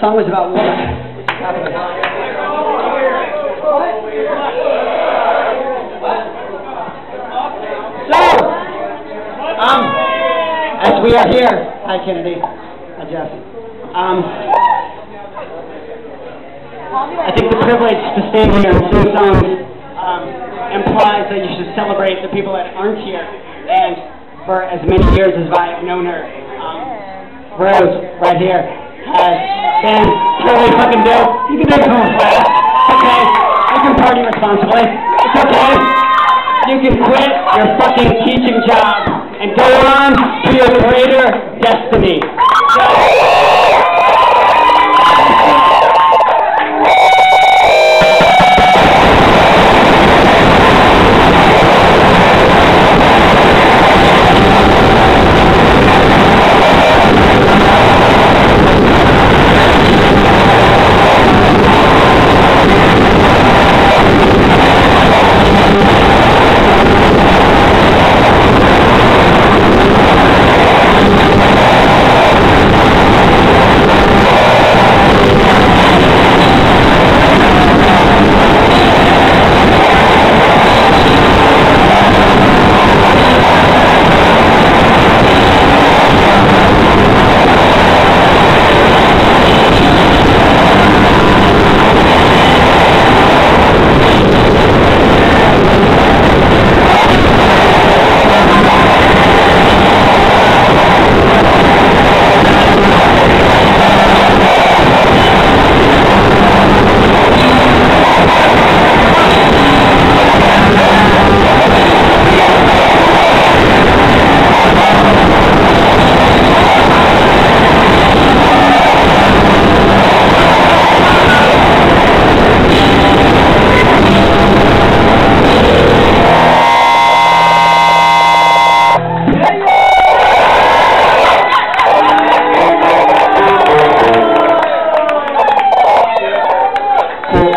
song was about work. So, um, as we are here, hi Kennedy, hi Jeff. Um, I think the privilege to stand here and sing songs um, implies that you should celebrate the people that aren't here. And for as many years as I've known her, um, Rose, right here, has been totally fucking dope. You can make home fast. Okay. You can party responsibly. It's okay. You can quit your fucking teaching job